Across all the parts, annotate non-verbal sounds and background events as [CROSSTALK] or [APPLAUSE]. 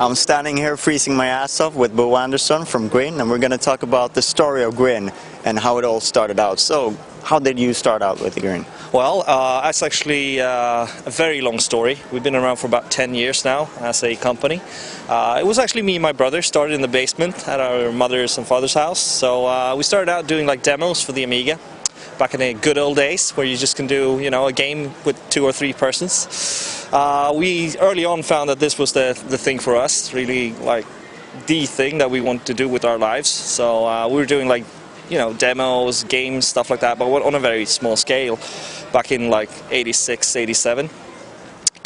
I'm standing here freezing my ass off with Bo Andersson from Grin, and we're going to talk about the story of Grin and how it all started out. So, how did you start out with Grin? Well, uh, that's actually uh, a very long story. We've been around for about 10 years now as a company. Uh, it was actually me and my brother started in the basement at our mother's and father's house. So uh, we started out doing like demos for the Amiga back in the good old days where you just can do you know a game with two or three persons. Uh, we early on found that this was the the thing for us, really like the thing that we want to do with our lives. So uh, we were doing like you know demos, games, stuff like that, but on a very small scale. Back in like 86, 87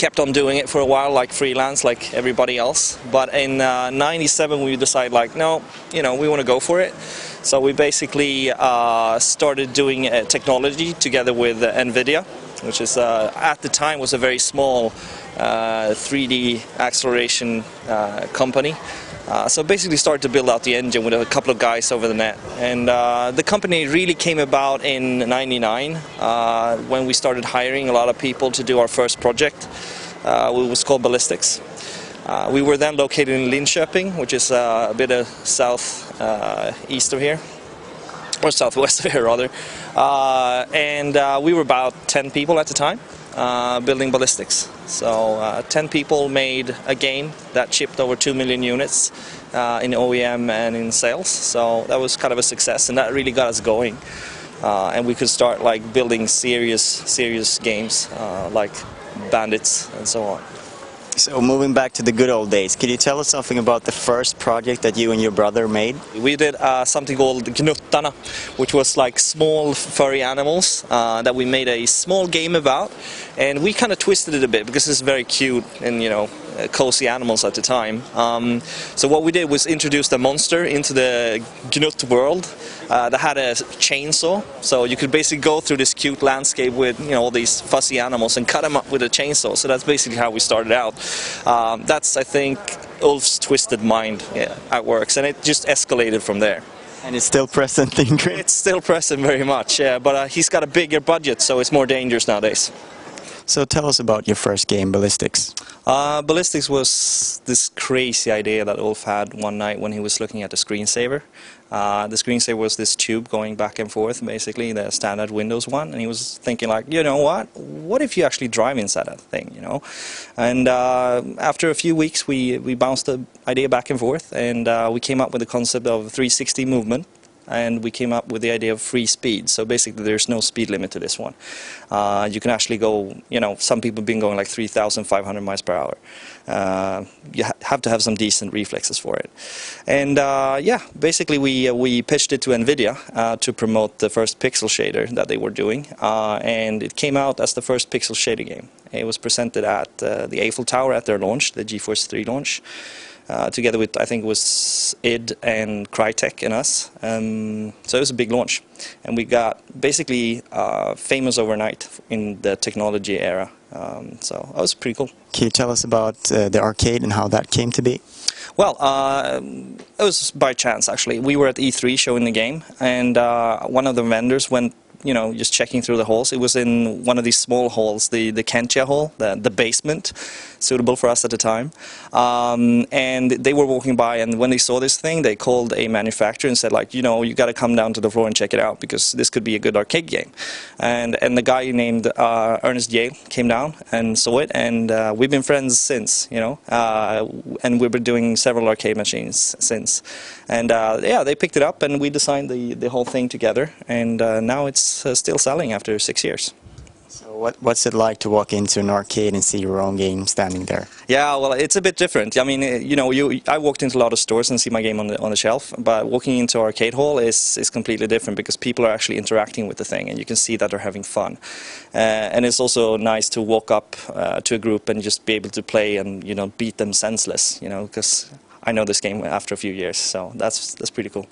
kept on doing it for a while like freelance like everybody else but in uh, 97 we decided like no you know we want to go for it so we basically uh, started doing uh, technology together with nvidia which is uh, at the time was a very small 3d uh, acceleration company uh, so basically started to build out the engine with a couple of guys over the net. And uh, the company really came about in 99 uh, when we started hiring a lot of people to do our first project. It was called Ballistics. We were then located in Linköping, which is a bit of south east of here or southwest [LAUGHS] of here rather. Uh, and uh, we were about 10 people at the time uh, building ballistics. So uh, 10 people made a game that shipped over 2 million units uh, in OEM and in sales. So that was kind of a success and that really got us going. Uh, and we could start like building serious, serious games like Bandits and so on. So moving back to the good old days, could you tell us something about the first project that you and your brother made? We did uh, something called Gnuttarna, which was like small furry animals uh, that we made a small game about, and we kind of twisted it a bit because it's very cute and you know uh, cozy animals at the time. Um, so what we did was introduce a monster into the Gnut world uh, that had a chainsaw. So you could basically go through this cute landscape with you know all these fussy animals and cut them up with a chainsaw. So that's basically how we started out. Um, that's I think Ulf's twisted mind yeah, at works, and it just escalated from there. And it's still present in Grin? It's still present very much, yeah, but uh, he's got a bigger budget, so it's more dangerous nowadays. So tell us about your first game, Ballistics. Uh, Ballistics was this crazy idea that Ulf had one night when he was looking at the screensaver. Uh, the screensaver was this tube going back and forth, basically, the standard Windows one, and he was thinking like, you know what, what if you actually drive inside that thing, you know? And uh, after a few weeks, we, we bounced the idea back and forth, and uh, we came up with the concept of 360 movement, and we came up with the idea of free speed. So basically, there's no speed limit to this one. Uh, you can actually go, you know, some people have been going like 3,500 miles per hour. Uh, you ha have to have some decent reflexes for it. And uh, yeah, basically, we uh, we pitched it to NVIDIA uh, to promote the first pixel shader that they were doing, uh, and it came out as the first pixel shader game. It was presented at the Eiffel Tower at their launch, the GeForce 3 launch uh, together with I think it was id and Crytek and us. Um, so it was a big launch, and we got basically uh, famous overnight in the technology era. Um, so that was pretty cool. Can you tell us about uh, the arcade and how that came to be? Well, uh, it was by chance actually. We were at E3 showing the game, and uh, one of the vendors went you know, just checking through the halls. It was in one of these small halls, the, the Kentia hall, the, the basement, suitable for us at the time. Um, and they were walking by, and when they saw this thing, they called a manufacturer and said, like, you know, you got to come down to the floor and check it out because this could be a good arcade game. And, and the guy named uh, Ernest Yale came down and saw it, and uh, we've been friends since, you know, uh, and we've been doing several arcade machines since. And uh, yeah, they picked it up, and we designed the, the whole thing together, and uh, now it's uh, still selling after six years. So what, what's it like to walk into an arcade and see your own game standing there? Yeah, well, it's a bit different. I mean, you know, you, I walked into a lot of stores and see my game on the, on the shelf, but walking into arcade hall is, is completely different because people are actually interacting with the thing and you can see that they're having fun. Uh, and it's also nice to walk up uh, to a group and just be able to play and, you know, beat them senseless, you know, because I know this game after a few years, so that's, that's pretty cool.